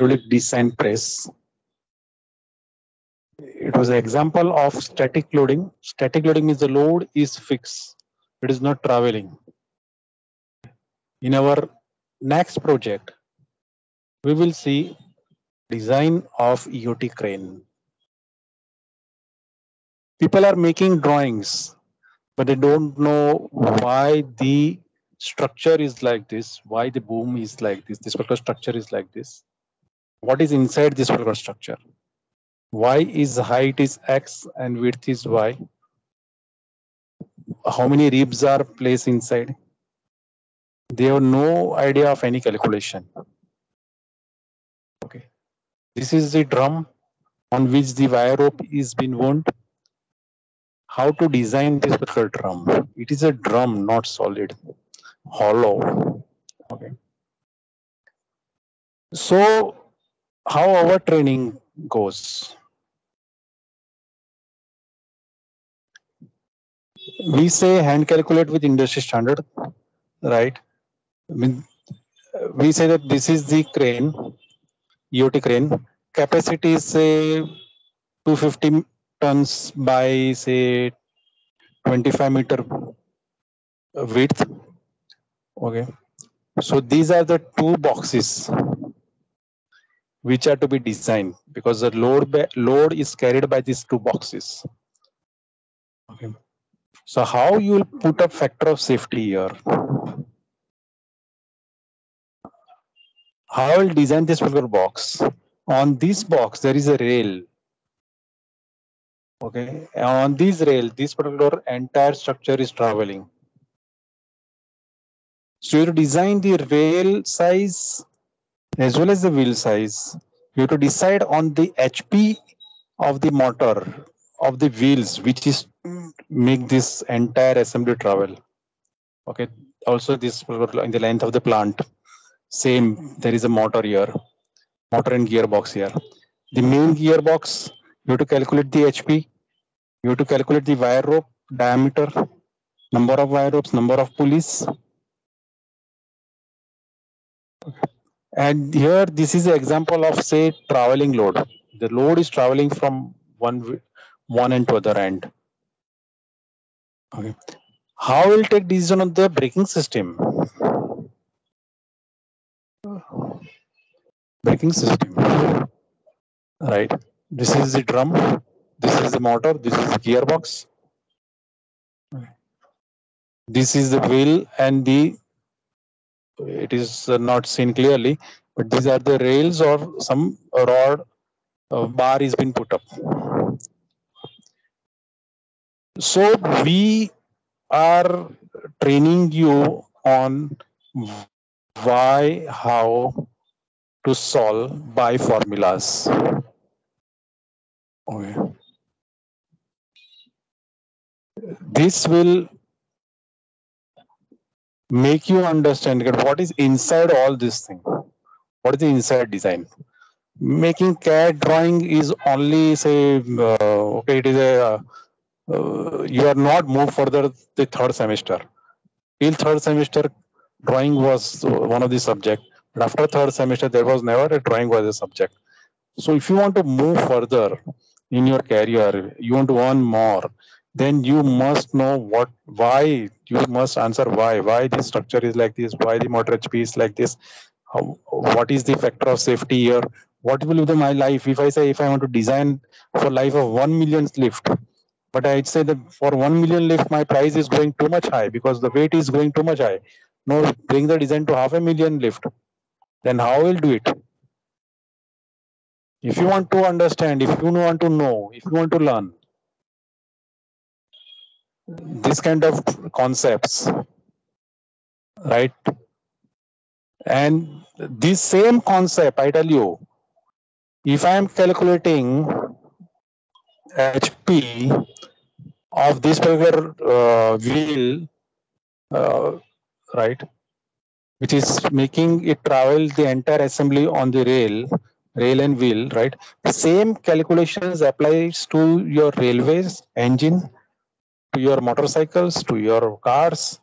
hydraulic descent press. It was an example of static loading. Static loading means the load is fixed. It is not traveling. In our next project, we will see design of EOT crane. People are making drawings, but they don't know why the structure is like this, why the boom is like this, this particular structure is like this. What is inside this particular structure? Why is height is X and width is Y? How many ribs are placed inside? They have no idea of any calculation. Okay. This is the drum on which the wire rope is being wound. How to design this particular drum? It is a drum, not solid, hollow. Okay. So how our training goes? We say hand calculate with industry standard, right? I mean, we say that this is the crane, EOT crane. Capacity is say 250 tons by say 25 meter width. Okay. So these are the two boxes which are to be designed because the load load is carried by these two boxes. Okay. So how you will put a factor of safety here? How I will design this particular box? On this box, there is a rail. Okay, on this rail, this particular entire structure is traveling. So you design the rail size as well as the wheel size. You have to decide on the HP of the motor of the wheels, which is make this entire assembly travel. Okay. Also, this in the length of the plant. Same. There is a motor here, motor and gearbox here. The main gearbox. You have to calculate the HP. You have to calculate the wire rope diameter, number of wire ropes, number of pulleys. Okay. And here, this is an example of say traveling load. The load is traveling from one one end to other end. Okay. How will take decision on the braking system? Braking system. Right. This is the drum. This is the motor. This is the gearbox. This is the wheel and the it is uh, not seen clearly, but these are the rails or some rod uh, bar is been put up. So we are training you on why, how to solve by formulas. Okay. This will make you understand what is inside all this thing. What is the inside design? Making CAD drawing is only say, uh, okay, it is a, uh, you are not moved further the third semester. Till third semester, drawing was one of the subject. But after third semester, there was never a drawing was a subject. So if you want to move further in your career, you want to earn more, then you must know what why you must answer why why this structure is like this why the motor hp is like this How, what is the factor of safety here what will be my life? If i say if i want to design for life of 1 million lift but i'd say that for 1 million lift my price is going too much high because the weight is going too much high. No bring the design to half a million lift then how will do it? If you want to understand if you want to know if you want to learn this kind of concepts right? And this same concept i tell you if i am calculating hp of this particular uh, wheel uh, right which is making it travel the entire assembly on the rail rail and wheel right? Same calculations applies to your railways engine to your motorcycles, to your cars,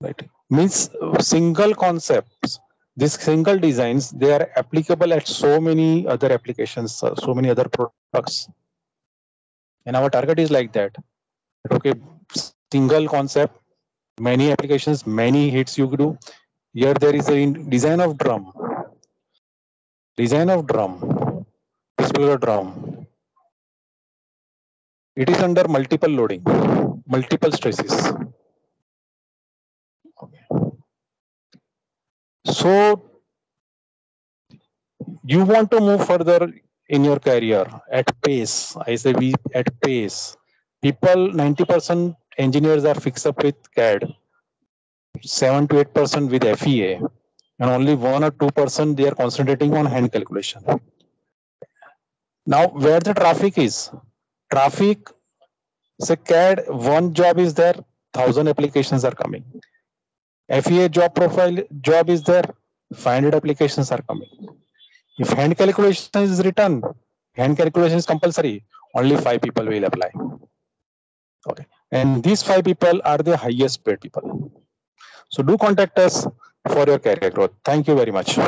right? Means single concepts these single designs they are applicable at so many other applications uh, so many other products. And our target is like that. Okay single concept many applications many hits you do. Here there is a design of drum. Design of drum. This drum it is under multiple loading multiple stresses. So you want to move further in your career at pace. I say we at pace. People 90% engineers are fixed up with cad 7 to 8% with fea and only 1 or 2% they are concentrating on hand calculation. Now where the traffic is traffic say cad one job is there thousand applications are coming fea job profile job is there 500 applications are coming if hand calculation is written, hand calculation is compulsory, only five people will apply. Okay. And these five people are the highest paid people. So do contact us for your career growth. Thank you very much.